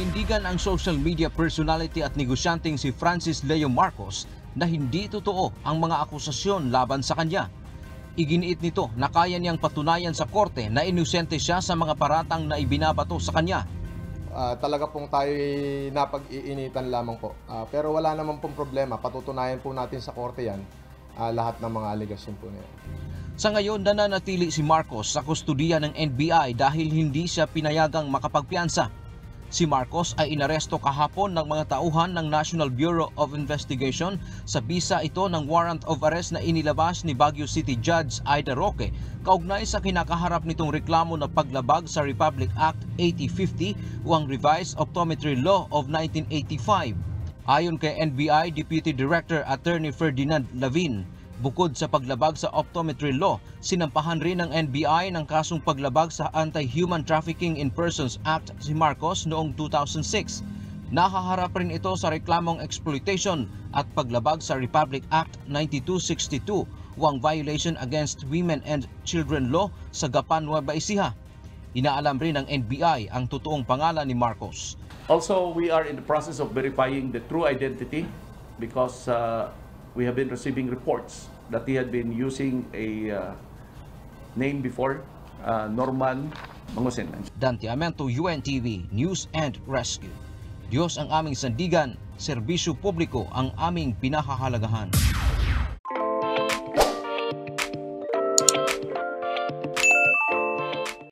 Nanindigan ang social media personality at negosyanteng si Francis Leo Marcos na hindi totoo ang mga akusasyon laban sa kanya. Iginiit nito na kaya niyang patunayan sa korte na inosente siya sa mga paratang na ibinabato sa kanya. Ah, talaga pong tayo napag-iinitan lamang po. Ah, pero wala naman pong problema. Patutunayan po natin sa korte yan ah, lahat ng mga aligasyon po na yan. Sa ngayon, nananatili si Marcos sa kustudiya ng NBI dahil hindi siya pinayagang makapagpiansa. Si Marcos ay inaresto kahapon ng mga tauhan ng National Bureau of Investigation sa bisa ito ng warrant of arrest na inilabas ni Baguio City Judge Ida Roque kaugnay sa kinakaharap nitong reklamo na paglabag sa Republic Act 8050 o ang Revised Optometry Law of 1985. Ayon kay NBI Deputy Director Attorney Ferdinand Lavin, bukod sa paglabag sa optometry law, sinampahan rin ng NBI ng kasong paglabag sa Anti-Human Trafficking in Persons Act si Marcos noong 2006. Nahaharap rin ito sa reklamong exploitation at paglabag sa Republic Act 9262 o ang Violation Against Women and Children Law sa Gapan Nueva Ecija. Inaalam rin ng NBI ang totoong pangalan ni Marcos. Also, we are in the process of verifying the true identity because uh, we have been receiving reports that he had been using a uh, name before, uh, Norman Mangusin. Dante Amento, UNTV, News and Rescue. Diyos ang aming sandigan, serbisyo publiko ang aming pinahahalagahan.